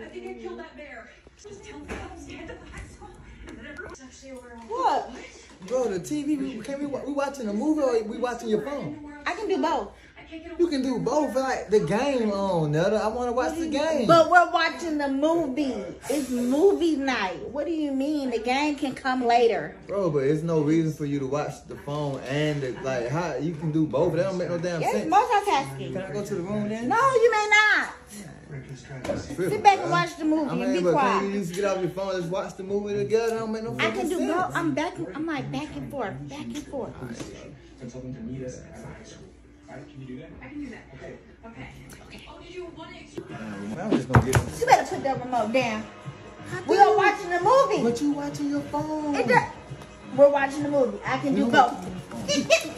I think I killed that bear. Just tell me I was head to the hospital. And then everyone's actually over. What? Bro, the TV, we, can we, wa- we watching a movie or we watching your phone? I can do both. I can't get You can do both, like the game on, Netta. I want to watch the game. But we're watching the movie. It's movie night. What do you mean? The game can come later. Bro, but it's no reason for you to watch the phone and the, like how you can do both. That don't make no damn Yes, sense. multitasking. Can I go to the room then? No, you may not. Sit back and watch the movie I and mean, be but can you quiet. just get off your phone? Let's watch the movie together. That don't make no I fucking can do sense. both. I'm back. I'm like back and forth, back and forth. Tell them to meet us at five. Alright, can you do that? I can do that. Okay. Okay. Oh, did you want to? Man, I'm just gonna get. You better put that remote down. We are watching the movie. But you watching your phone. It does- We're watching the movie. I can We do both. watch the phone.